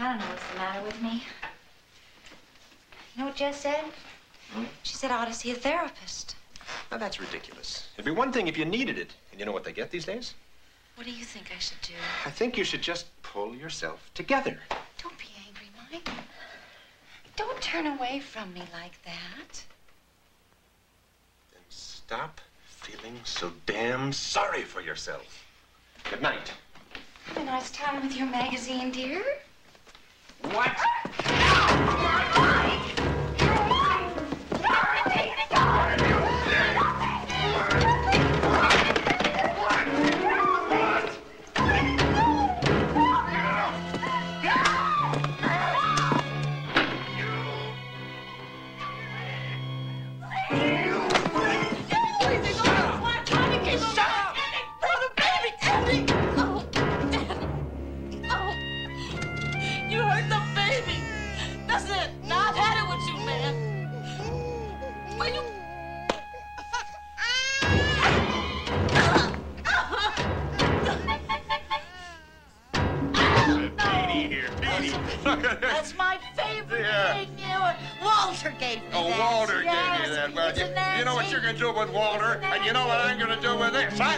I don't know what's the matter with me. You know what Jess said? Hmm? She said I ought to see a therapist. Now, that's ridiculous. It'd be one thing if you needed it. And you know what they get these days? What do you think I should do? I think you should just pull yourself together. Don't be angry, Mike. Don't turn away from me like that. Then stop feeling so damn sorry for yourself. Good night. Have a nice time with your magazine, dear. You hurt the baby. That's it. Now I've had it with you, man. Will you? Petey here, Petey. That's my favorite Yeah. thing. You Walter gave me Oh, that. Walter yes. gave you that. Well, you, you know what you're going to do with Walter, and you know what I'm going to do with this, huh?